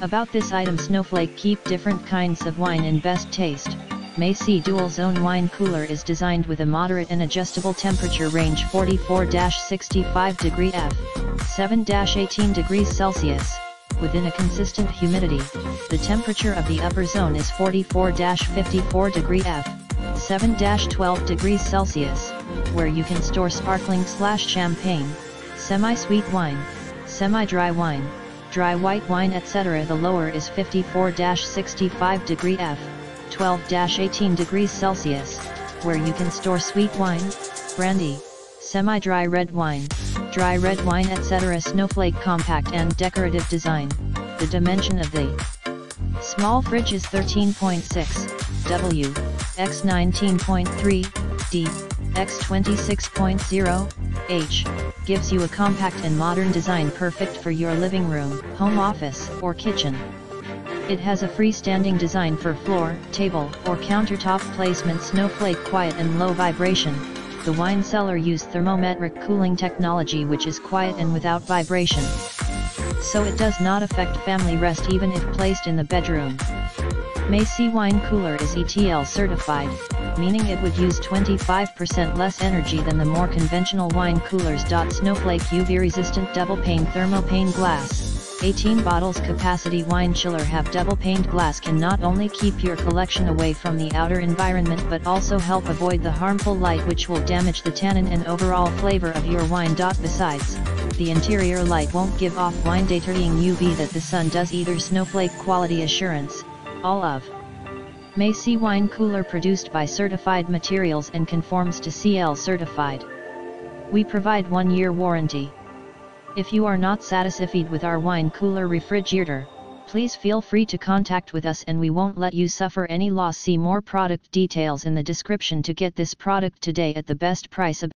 About this item Snowflake keep different kinds of wine in best taste. maisee Dual Zone Wine Cooler is designed with a moderate and adjustable temperature range 44-65 degree F, 7-18 degrees Celsius. Within a consistent humidity, the temperature of the upper zone is 44-54 degree F, 7-12 degrees Celsius, where you can store sparkling slash champagne, semi-sweet wine, semi-dry wine, dry white wine etc. The lower is 54-65 degree F, 12-18 degrees Celsius, where you can store sweet wine, brandy, semi-dry red wine, dry red wine etc. Snowflake compact and decorative design, the dimension of the small fridge is 13.6 W, x 19.3 D, x 26.0 H, gives you a compact and modern design perfect for your living room, home office or kitchen. It has a freestanding design for floor, table, or countertop placement snowflake quiet and low vibration. The wine cellar used thermometric cooling technology which is quiet and without vibration. So it does not affect family rest even if placed in the bedroom. maisee Wine Cooler is ETL certified, meaning it would use 25% less energy than the more conventional wine coolers. Snowflake UV resistant double pane thermopane glass. 18 bottles capacity wine chiller have double paned glass can not only keep your collection away from the outer environment but also help avoid the harmful light which will damage the tannin and overall flavor of your wine. Besides, the interior light won't give off wine deterring UV that the sun does either snowflake quality assurance, all of maisee wine cooler produced by certified materials and conforms to CL certified. We provide one year warranty. If you are not satisfied with our wine cooler refrigerator, please feel free to contact with us and we won't let you suffer any loss. See more product details in the description to get this product today at the best price.